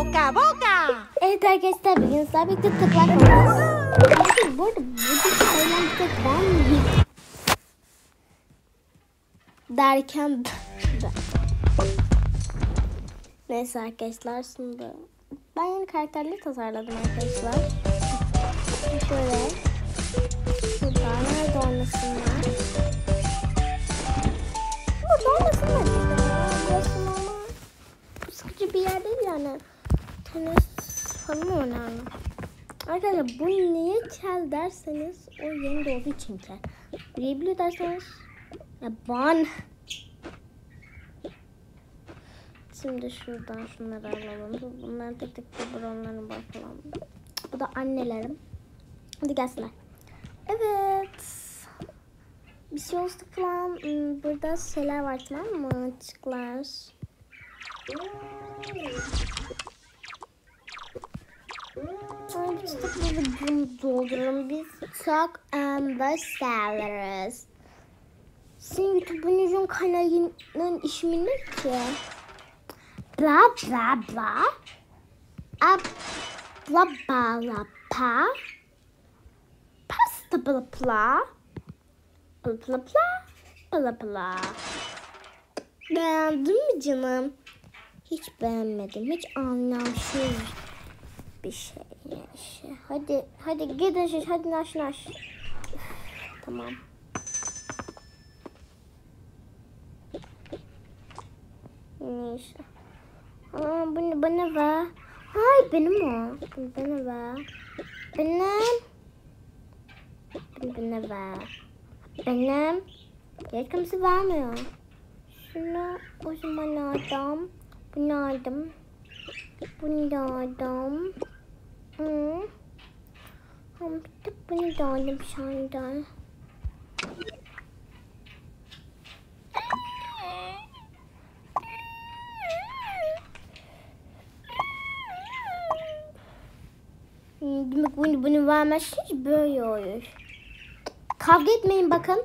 boca boca. Evet arkadaşlar bugün birlikte tıklak oynayacağız. Arkadaşlar bu arada buradaki sayılan bir tek ben miyim? Derken. Neyse arkadaşlar şimdi ben yeni karakterleri tasarladım arkadaşlar. Şöyle. Şurada nerede oynasınlar? Burada oynasınlar işte. Burası normal. Bu sıkıcı bir yer değil yani. Tenis falan oynarım. Arkadaşlar bu niye kel derseniz o yeni doğduğu için kel. Bilebiliyor derseniz ya ban. Şimdi şuradan şunları alalım. Bunların tek tek biberonlarını bakalım. Bu da annelerim. Hadi gelsinler. Evet. Bir şey olsa falan hmm, burada şeyler var tamam mı? Açıklar. Böyle bunu dolduralım. Biz çok amba severiz. Senin YouTube'un kanalının ismi ne ki? Bla bla bla. A bla bla pa. Pasta bla bla. Bla bla bla. Bla bla. Beğendin mi canım? Hiç beğenmedim. Hiç anlamsız bir şey. Neyse. Hadi hadi gidin. Hadi naş naş. Tamam. Neyse. Aa, bunu bana ver. Hayır benim o. Bunu bana ver. Benim. Bunu bana ver. Benim. Hiç kimse vermiyor. Şunu o zaman aldım. Bunu aldım. Bunu da aldım. Hı. Ama bir de bunu da aldım sandım. Hmm, Demek bunu, bunu vermezseniz böyle olur. Kavga etmeyin bakın.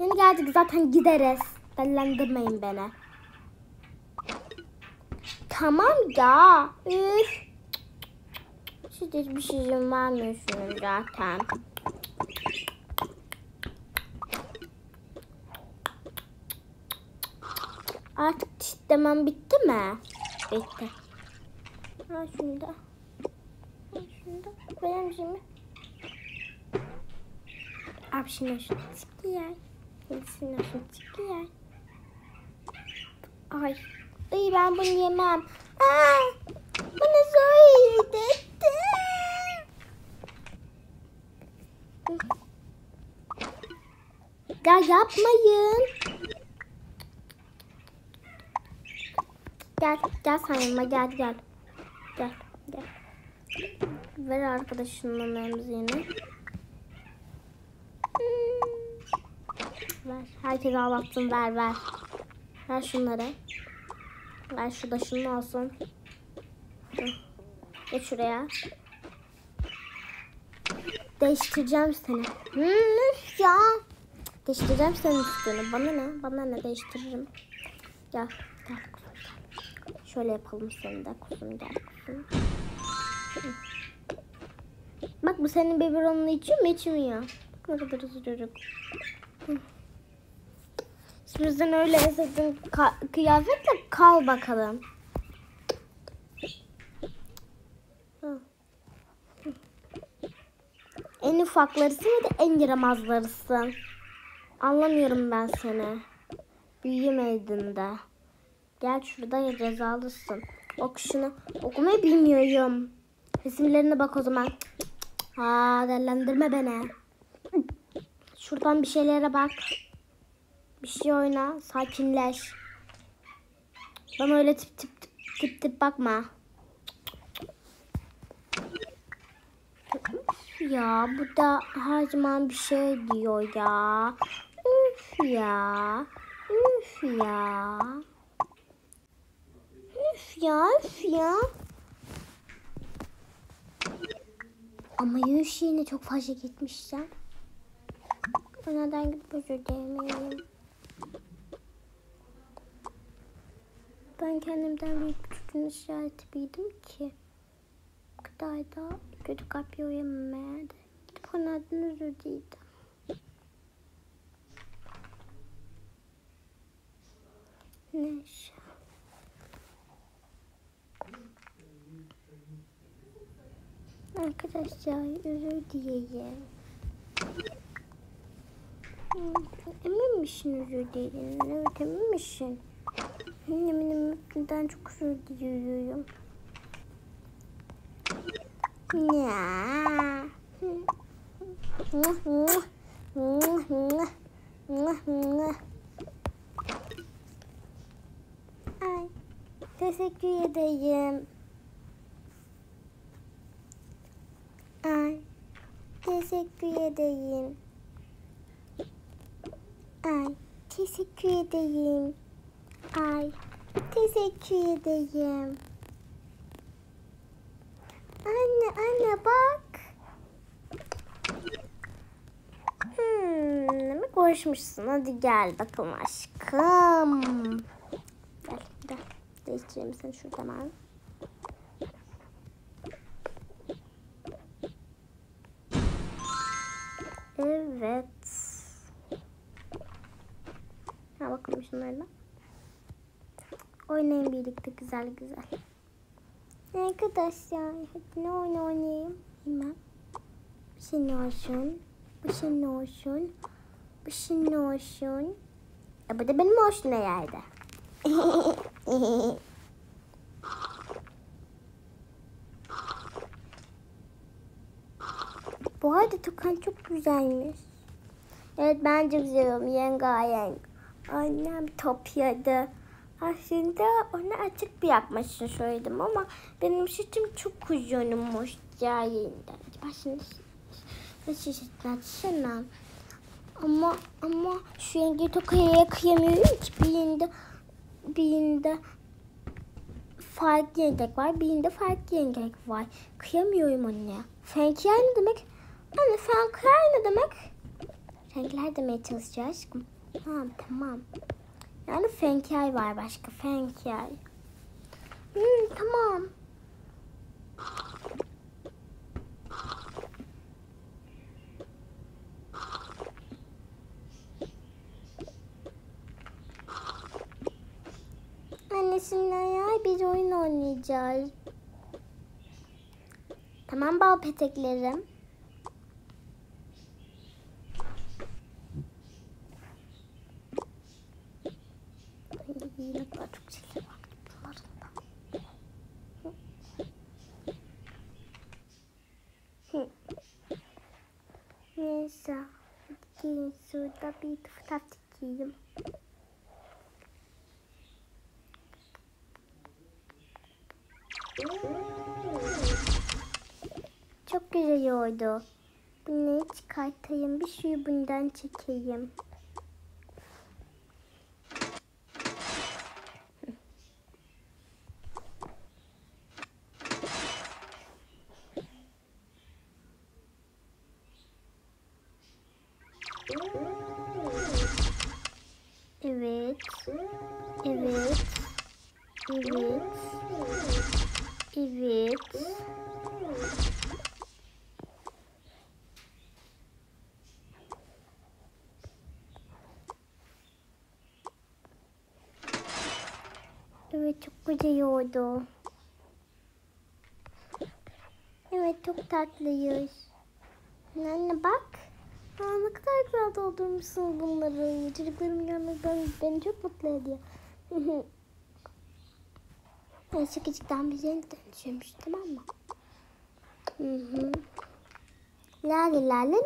Yeni geldik zaten gideriz. Dellendirmeyin beni. Tamam ya. Üf. Siz hiçbir şey izin vermiyorsunuz zaten. Artık çitlemem bitti mi? Bitti. Ha şunda. Ha şunda. Benim şimdi. Abi şimdi şunu çıkıyor. Şimdi şunu çıkıyor. Ay. Ay ben bunu yemem. Aa, bana söyledin. Ya yapmayın. Gel, gel sen yanıma gel, gel. Gel, gel. Ver arkadaşının emziğini. Ver, herkese ağlattım, ver, ver. Ver şunları. Ver şu da şunun olsun. Geç şuraya. Değiştireceğim seni. Hmm, ya. Değiştireceğim senin üstünü. Bana ne? Bana ne değiştiririm. Gel. Gel kuzum gel. Şöyle yapalım seni de kuzum gel kuzum. Bak bu senin biberonunu içiyor mu içmiyor? Bak ne kadar. Hı. Şimdiden öyle esedin ka- kıyafetle kal bakalım. En ufaklarısın ya da en yaramazlarısın. Anlamıyorum ben seni. Büyüyemedin de. Gel şurada ya cezalısın. Ok şunu. Okumayı bilmiyorum. Resimlerine bak o zaman. Ha dellendirme beni. Şuradan bir şeylere bak. Bir şey oyna. Sakinleş. Bana öyle tip tip tip tip, tip bakma. Ya bu da her zaman bir şey diyor ya. Ya. Üf ya. Üf ya üf ya. Ama yürüyüş yine çok fazla gitmişler. Neden gidip özür dilemeliyim? Ben kendimden büyük bir Zaten işareti bildim ki. Bu kadar da kötü kalp uyuyamadı. Gidip onlardan özür dileydim. Neşe. Arkadaşlar özür dileyim. Hmm, emin misin özür dileyim? Evet emin misin? Hmm, Annemin emeklinden çok özür diliyorum. Ya. Mwah mwah mwah mwah mwah mwah teşekkür ederim. Ay, teşekkür ederim. Ay, teşekkür ederim. Ay, teşekkür ederim. Anne, anne bak. Hmm, demek konuşmuşsun. Hadi gel bakalım aşkım. Değiştireyim seni şurada hemen. Evet. Ha bakalım şunlarla. Oynayın birlikte güzel güzel. Arkadaşlar hadi ne oyun oynayayım? Bilmem. Bir şey ne olsun? Bir şey ne olsun? Bir şey ne olsun? E bu da benim olsun herhalde. bu arada tokan çok güzelmiş. Evet bence güzel olmuş. Yengayenk. Annem top yedi. Aslında ona açık bırakmasını söyledim ama benim sütüm çok uzunmuş yayında. Şimdi nasıl şişetmezsene. Ama ama şu yenge tokaya kıyamıyorum ki birinde birinde farklı yengeç var, birinde farklı yengeç var. Kıyamıyorum anne. Fenkiyar ne demek? Anne fenkiyar ne demek? Renkler demeye çalışacağız aşkım. Tamam tamam. Yani Fenkay var başka. Fenkay. Hmm, tamam. annesinden ya bir oyun oynayacağız. Tamam bal peteklerim. Yine daha çok şeyler var. Neyse. Gideyim suda bir fotoğraf çekeyim. Çok güzel oldu. Bunu çıkartayım. Bir suyu bundan çekeyim. Evet. Evet. Evet. Evet. Evet çok güzel oldu. Evet çok tatlıyız. Anne bak. Aa, ne kadar güzel doldurmuşsunuz bunları. Çocuklarım görmek ben, beni çok mutlu ediyor. Ben sıkıcıktan bir yeni dönüşüyormuş tamam mı? Hı hı. La la la la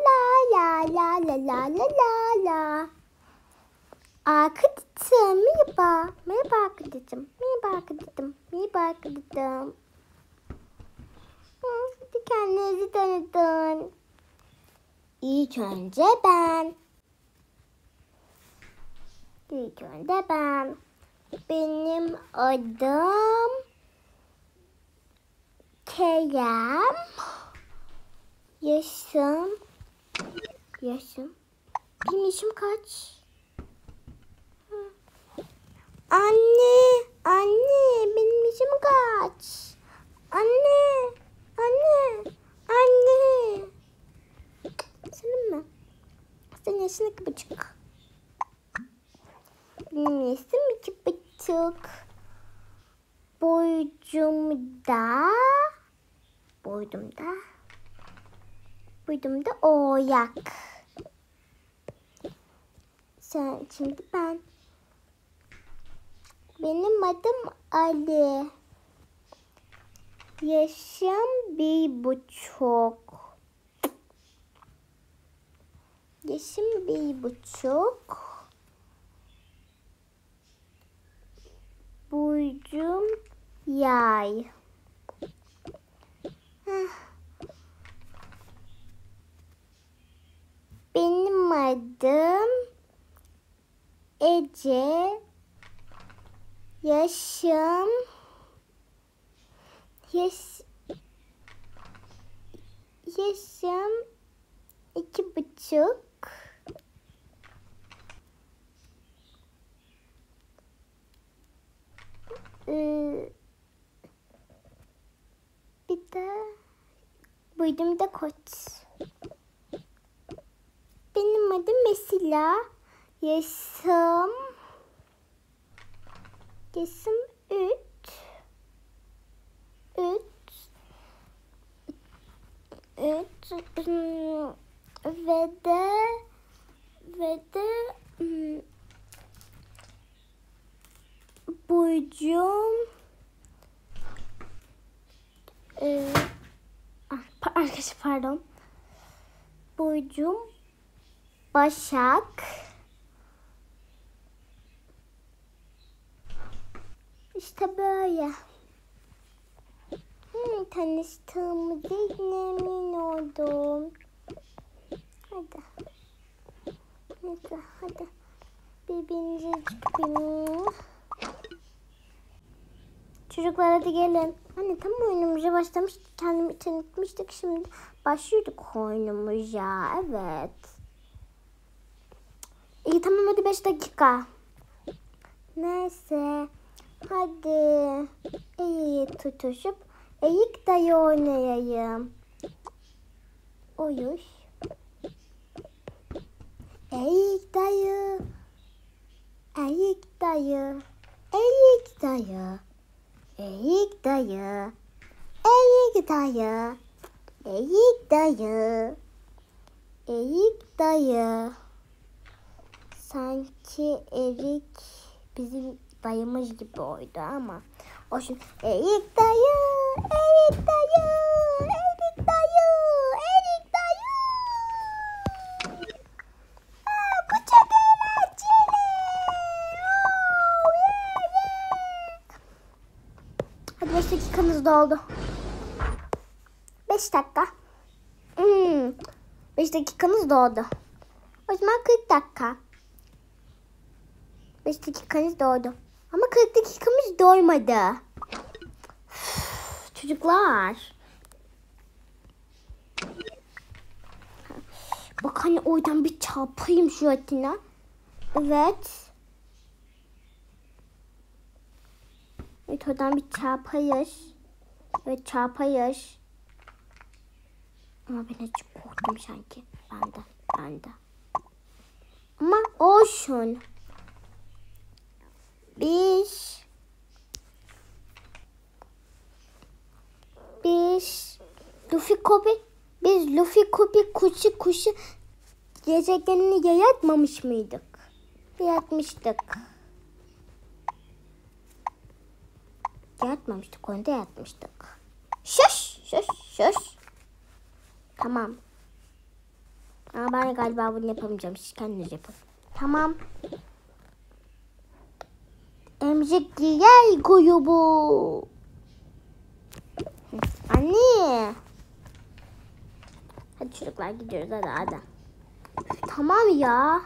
la la la la la la la. Arkadaşım merhaba. Merhaba arkadaşım. Merhaba arkadaşım. Merhaba arkadaşım. Hadi kendinizi tanıtın. İlk önce ben. İlk önce ben. Benim adım Kerem. Yaşım. Yaşım. Benim yaşım kaç? Anne, anne, benim yaşım kaç? Anne, anne, anne. Senin mi? Senin yaşın iki buçuk. Benim yaşım iki buçuk. Boycumda, boydumda, boydumda oyak. Sen şimdi ben. Benim adım Ali. Yaşım bir buçuk. Yaşım bir buçuk. Burcum yay. Benim adım Ece. Yaşım yaş yaşım iki buçuk. Ee, bir de buydum da koç. Benim adım Mesela. Yaşım Üç. Üç. Üç. Hmm, Ve de ve de hmm, burcum ee, ah, arkadaşlar pardon. Burcum Başak. İşte böyle. Hmm, tanıştığımıza emin oldum. Hadi. Neyse hadi. Birbirinize çıkın. Çocuklar hadi gelin. Anne tam oyunumuza başlamıştık. Kendimi tanıtmıştık. Şimdi başlıyorduk oyunumuza. Evet. İyi tamam hadi 5 dakika. Neyse. Hadi. İyi tutuşup eğik dayı oynayayım. Uyuş. Eğik dayı. Eğik dayı. Eğik dayı. Eğik dayı. Eğik dayı. Eğik dayı. Eğik dayı. Sanki Erik bizim dayımız gibi oydu ama şimdi Erik dayı, Erik dayı, Erik dayı, Erik dayı. Aa, çok eğlenceli. Oo, yeah, yeah. Hadi 5 dakikamız doldu. 5 dakika. Hmm, 5 dakikamız doldu. O zaman 40 dakika. 5 dakikanız doldu. Ama 40 dakikamız doymadı. Çocuklar. Bak hani oradan bir çarpayım şu atına. Evet. Evet oradan bir çarpayız. Evet çarpayız. Ama ben azıcık korktum sanki. Ben de. Ben de. Ama olsun. Biz biz Luffy Kobi biz Luffy Kobi kuşu kuşu gezegenini yaratmamış mıydık? Yaratmıştık. Yaratmamıştık onu da yaratmıştık. Şuş şuş şuş. Tamam. Ama ben galiba bunu yapamayacağım. Siz kendiniz yapın. Tamam. Emzik diğer grubu. Anne. Hadi çocuklar gidiyoruz hadi hadi. Tamam ya.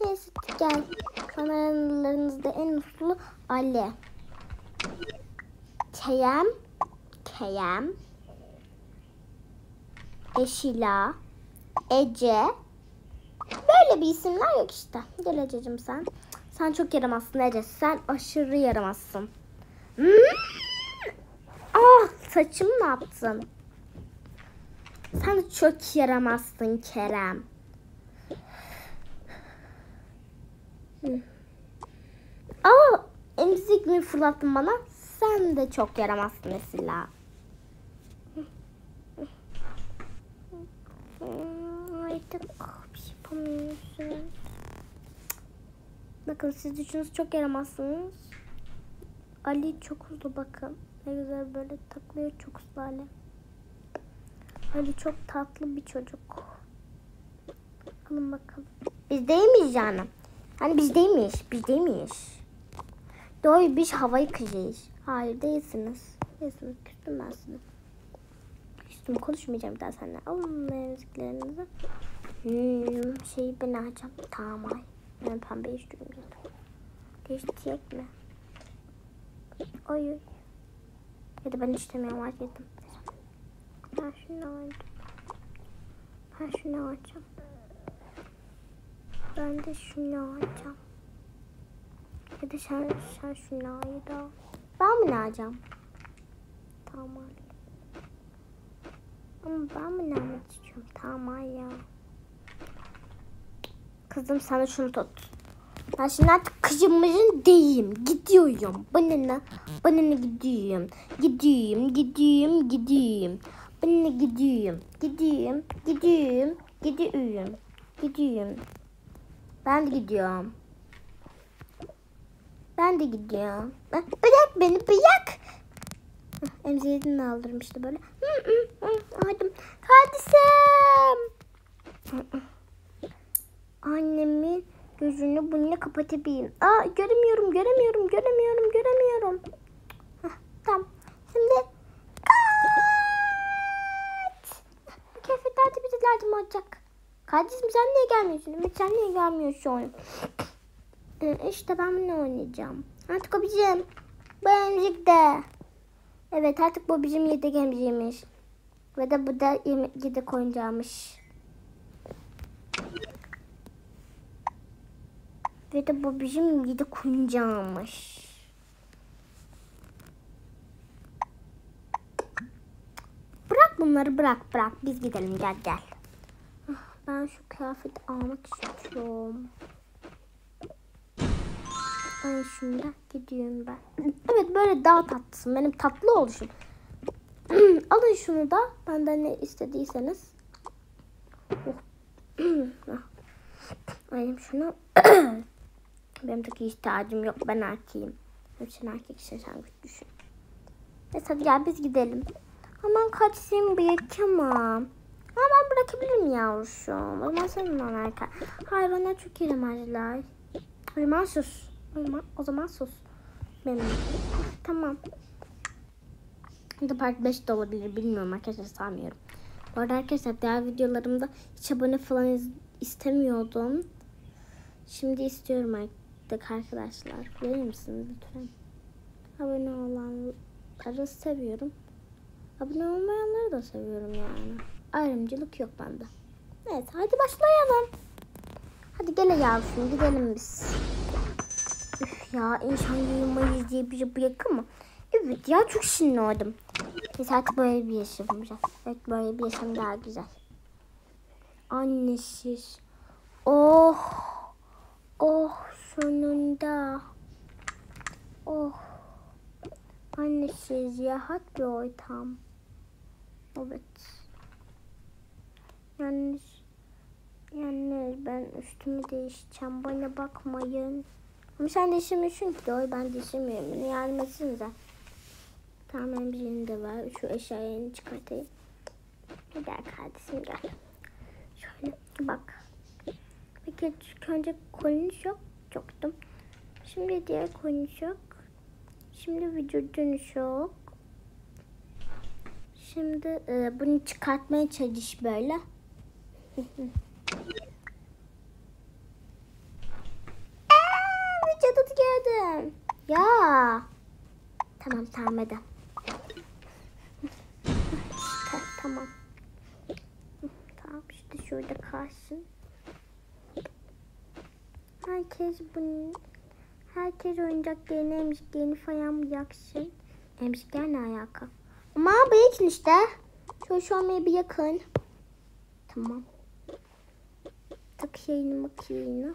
Neyse gel. Kameralarınızda en uslu Ali. Keyem. Keyem. Eşila. Ece. Böyle bir isimler yok işte. Gel Ececiğim sen. Sen çok yaramazsın Ece. Sen aşırı yaramazsın. Hmm. Ah saçımı ne yaptın? Sen çok yaramazsın Kerem. Hmm. Aa emzik mi fırlattın bana? Sen de çok yaramazsın. Hmm, Artık yapamıyorsun. Bakın siz üçünüz çok yaramazsınız. Ali çok hızlı bakın. Ne güzel böyle taklıyor çok hızlı Ali. Ali çok tatlı bir çocuk. Alın bakalım. Biz değil miyiz yani? Hani biz değil miyiz? Biz değil miyiz? Doğru biz havayı kırıyoruz. Hayır değilsiniz. Değilsiniz. Küstüm ben size. Küstüm konuşmayacağım bir daha seninle. Alın müziklerinizi. Hmm, şeyi ben açacağım. Tamam ay. Ben pembe istiyorum. Değiştirecek mi? Oy oy. Ya da ben istemiyorum vazgeçtim. Ben şunu alacağım. Ben şunu alacağım. Ben de şunu alacağım. Ya da sen, sen şunu al ya da ben ne alacağım? Tamam. Ama ben ne almak istiyorum? Tamam ya. Kızım sana şunu tut. Ben şimdi artık kızımızın değilim. Gidiyorum. Bana ne? Bana ne gidiyorum? Gidiyorum, gidiyorum, gidiyorum. Bana ne gidiyorum? Gidiyorum, gidiyorum, gidiyorum. Gidiyorum. Ben de gidiyorum. Ben de gidiyorum. Bırak beni, bırak. Emziğini aldırım işte böyle. Hı, Aldım. Kardeşim. Annemin gözünü bununla kapatayım. Aa göremiyorum, göremiyorum, göremiyorum, göremiyorum. Heh, tamam. Şimdi kaç. Bu kıyafetler de bize lazım olacak. Kardeşim sen niye gelmiyorsun? Evet sen niye gelmiyorsun? Ee, işte ben bunu oynayacağım. Artık o bizim. De. Evet artık bu bizim yedek emziğimiz. Ve de bu da yedek oyuncağımış. Ve de bu bizim yedek oyuncağımış. Bırak bunları bırak bırak. Biz gidelim gel gel. Ah, Ben şu kıyafeti almak istiyorum. Ay şimdi gidiyorum ben. Evet böyle daha tatlısın. Benim tatlı oluşum. Alın şunu da benden ne istediyseniz. Oh. Alayım şunu. Benim çok ihtiyacım yok. Ben erkeğim. Sen erkek sen düşün. Neyse hadi gel biz gidelim. Aman kaçayım bırakamam. Ama ben bırakabilirim yavruşum. O zaman senin on erkek. Hayvanlar çok yaramazlar. O zaman sus. O zaman, sus. Benim. Tamam. Da part 5 de olabilir. Bilmiyorum arkadaşlar sanmıyorum. Bu arada arkadaşlar diğer videolarımda hiç abone falan istemiyordum. Şimdi istiyorum artık arkadaşlar. Verir misiniz lütfen? Abone olanları seviyorum. Abone olmayanları da seviyorum yani. Ayrımcılık yok bende. Evet hadi başlayalım. Hadi gele yavrum gidelim biz. Üf ya insan yayılmayız diye bir bırakır mı? Evet ya çok sinirli oldum. Biz artık böyle bir yaşam yapacağız. Evet böyle bir yaşam daha güzel. Annesiz. Oh. Oh sonunda. Oh. Annesiz rahat bir ortam. Evet. Yalnız Yalnız ben üstümü değişeceğim. Bana bakmayın. Ama sen değişemiyorsun ki. Doğru ben değişemiyorum. Beni yardım etsinize. Tamam benim bir yerim de var. Şu eşyayı çıkartayım. Gel kardeşim gel. Şöyle bak. Peki önce konuş yok. Çoktum. Şimdi diğer konuş yok. Şimdi dönüş yok. Şimdi e, bunu çıkartmaya çalış böyle. Cadı gördüm. Ya. Tamam tamam hadi. Tamam. Tamam işte şurada kalsın. Herkes bunu herkes oyuncaklarını emziklerini falan yaksın. Emzikler ne alaka? Ama bu yakın işte. Şöyle şu an bir yakın. Tamam. Tak şeyini bakayım.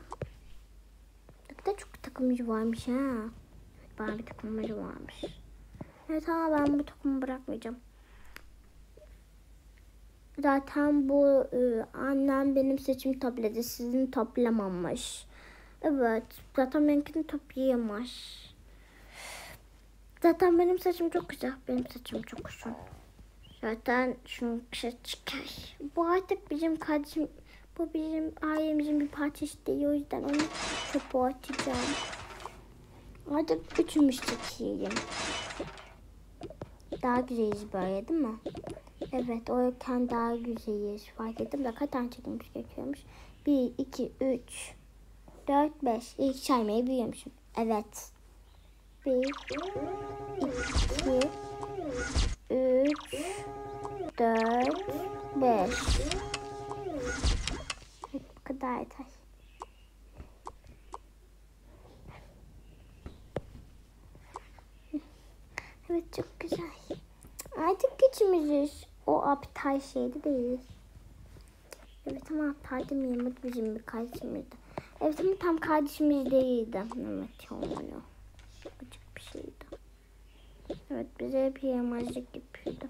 Ne kadar çok takımcı varmış ha. Bana bir takımcı varmış. Evet ama ben bu takımı bırakmayacağım. Zaten bu e, annem benim seçim topladı. Sizin toplamamış. Evet. Zaten benimkini toplayamaz. Zaten benim saçım çok güzel. Benim saçım çok uzun. Zaten şunu kısa çıkar. Bu artık bizim kardeşim, bu bizim ailemizin bir parçası değil. O yüzden onu çöpe atacağım. Artık üçümüz çekeyim. Daha güzeliz böyle değil mi? Evet oyken daha güzeliz. Fark ettim de kaç tane çekilmiş gerekiyormuş. 1, 2, 3, 4, 5. İlk saymayı biliyormuşum. Evet. 1, 2, 3, 4, 5. Bu kadar yeter. Evet çok güzel. Artık gücümüzüz. O aptal şeyde değil. Evet ama aptal demeyelim. Bizim bir kardeşimizdi. Ama tam kardeşimiz değildi. Evet onu. Açık bir şeydi. Evet bize hep yaramazlık yapıyordu.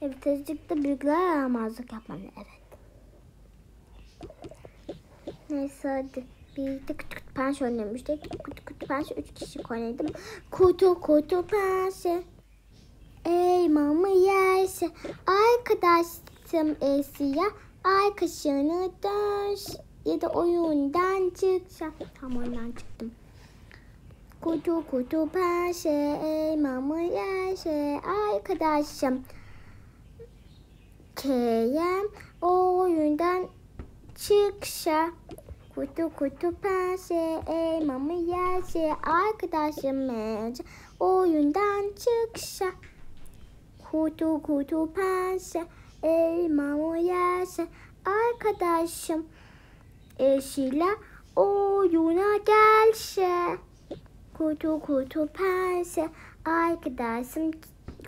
Evet azıcık da büyükler yaramazlık yapmalı. Evet. Neyse hadi. Bir de kutu kutu pençe oynamıştık. Kutu pençe üç kişi oynadım. Kutu kutu pençe. Ey mama yerse arkadaşım Esiya arkadaşını dön ya da oyundan çıksa. Tam oyundan çıktım. Kutu kutu pençe ey mama yerse arkadaşım. Kerem oyundan çıksa. Kutu kutu pençe ey mama yerse arkadaşım Ece oyundan çıksa. Kutu kutu pense elmamı yerse arkadaşım eşiyle oyuna gelse. Kutu kutu pense arkadaşım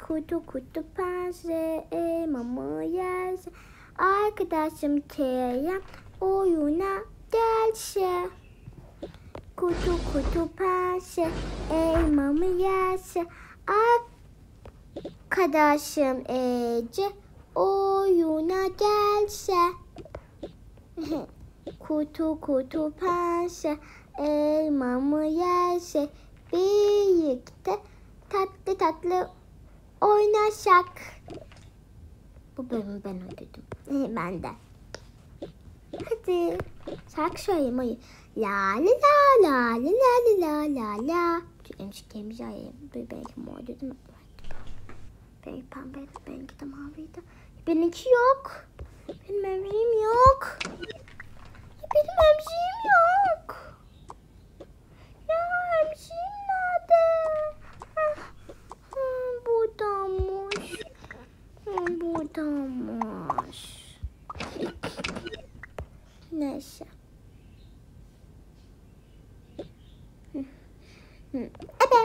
kutu kutu pense elmamı yerse arkadaşım Kerem oyuna gelse. Kutu kutu pense elmamı yerse arkadaşım Ece oyuna gelse. kutu kutu pense elmamı yerse birlikte tatlı tatlı oynaşak. Bu bölümü ben ödedim. ben de. Hadi şarkı söyleyeyim hayır. La la la la la la la la. Emşiklerimizi ayırayım. Belki mor dedim. Benimki pembeydi, benimki de maviydi. Benimki yok. Benim emziğim yok. Benim emziğim yok. Ya emziğim nerede? Ah, ah, buradaymış. Ah, buradaymış. Neyse. Ebe.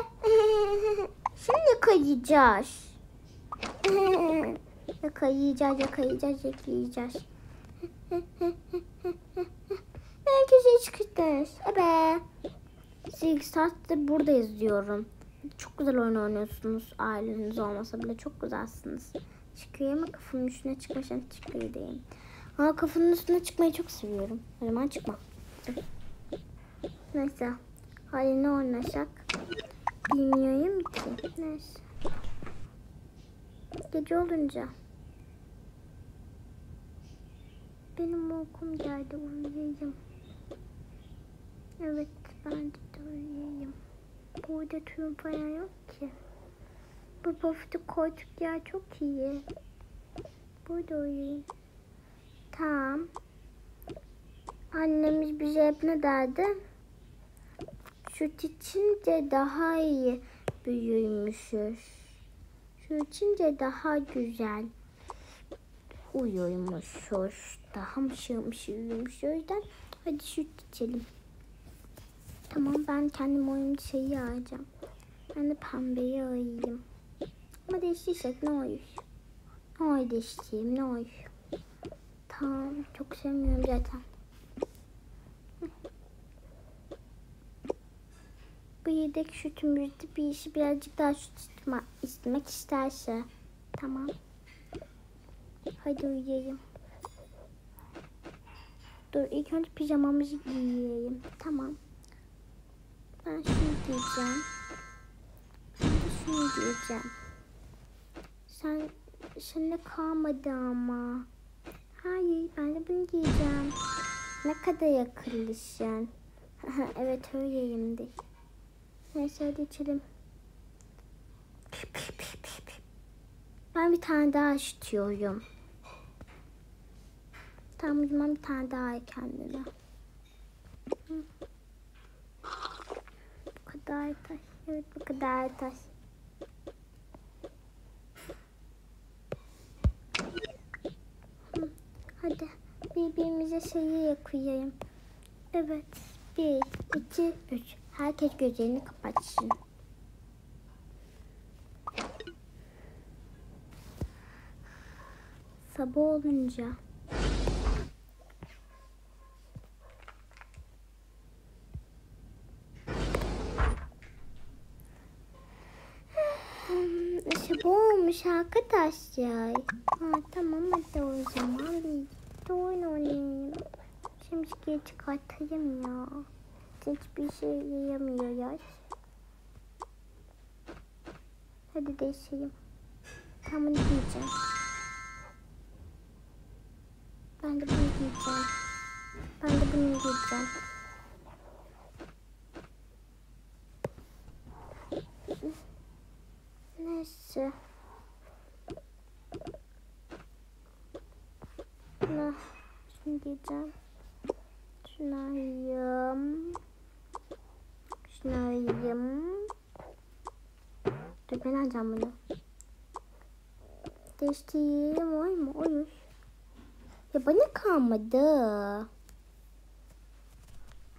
Şimdi kayacağız. yakayacağız, yakayacağız, yakayacağız. Herkese çıkıştınız. Ebe. Six saattir burada izliyorum. Çok güzel oyun oynuyorsunuz. Aileniz olmasa bile çok güzelsiniz. Çıkıyor ama kafamın üstüne çıkmışım çıkıyor diyeyim. Ama kafanın üstüne çıkmayı çok seviyorum. O zaman çıkma. Neyse. Hadi ne oynasak? Bilmiyorum ki. Neyse. Gece olunca. Benim uykum geldi uyuyayım. Evet ben de uyuyayım. Burada tüm falan yok ki. Bu poftu koltuk yer çok iyi. Burada uyuyayım. Tamam. Annemiz bize hep ne derdi? Süt içince daha iyi büyümüşüz. Su içince daha güzel uyuyormuşuz. Daha mışıl mışıl. O yüzden hadi süt içelim. Tamam ben kendim oyun şeyi arayacağım. Ben de pembeyi arayayım. Ama değiştirsek ne olur? Ne olur değiştireyim ne olur? Tamam çok sevmiyorum zaten. Bu yedek şutumuzda bir işi birazcık daha şut istema- istemek isterse. Tamam. Hadi uyuyayım. Dur ilk önce pijamamızı giyeyim. Tamam. Ben şunu giyeceğim. Ben de şunu giyeceğim. Sen, sende kalmadı ama. Hayır ben de bunu giyeceğim. Ne kadar akıllısın. evet öyleyimdir. Neyse hadi içelim. Ben bir tane daha istiyorum. Tamam bir tane daha. Bu kadar taş. Evet bu kadar taş. Hadi birbirimize şeyi koyayım. Evet. Bir, iki, üç. Herkes gözlerini kapatsın. Sabah olunca. Hmm, Sabah olmuş arkadaşlar. Ha, tamam hadi o zaman birlikte oyun oynayalım. Şimdi geri çıkartayım ya. Hiçbir şey yiyemiyoruz. Hadi değişelim. Tamam bunu giyeceğim. Ben de bunu giyeceğim. Ben de bunu giyeceğim. Neyse. Ne? Şunu giyeceğim. Şunu alayım. Şunu alayım. Dur ben alacağım bunu. Değiştireyim oy mu? Oyur. Ya bana kalmadı.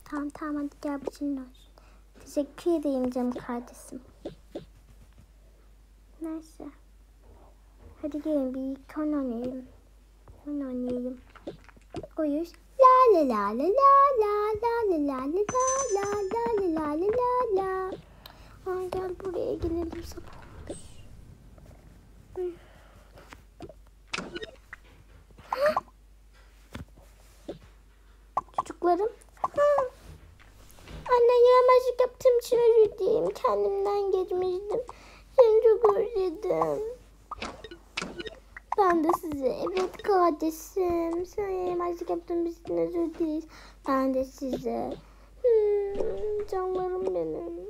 Tamam tamam hadi gel senin olsun. Teşekkür edeyim canım kardeşim. Neyse. Hadi gelin bir iki oyun oynayalım. Oyun oynayalım. Oyun. La la la la la la la la la la la la la la la la. Ay gel buraya gelelim sabah. Çocuklarım. Anne yaramazlık yaptığım için özür dileyim. Kendimden geçmiştim. Seni çok özledim. Ben de size evet kardeşim. Sana yaramazlık yaptığım için özür dileriz. Ben de size. Hmm, canlarım benim. Hmm.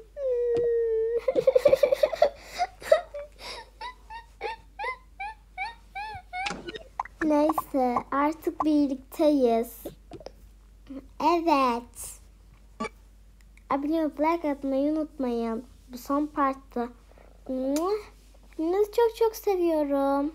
Neyse artık birlikteyiz. Evet. Abone olup like atmayı unutmayın. Bu son parttı. Sizi çok çok seviyorum.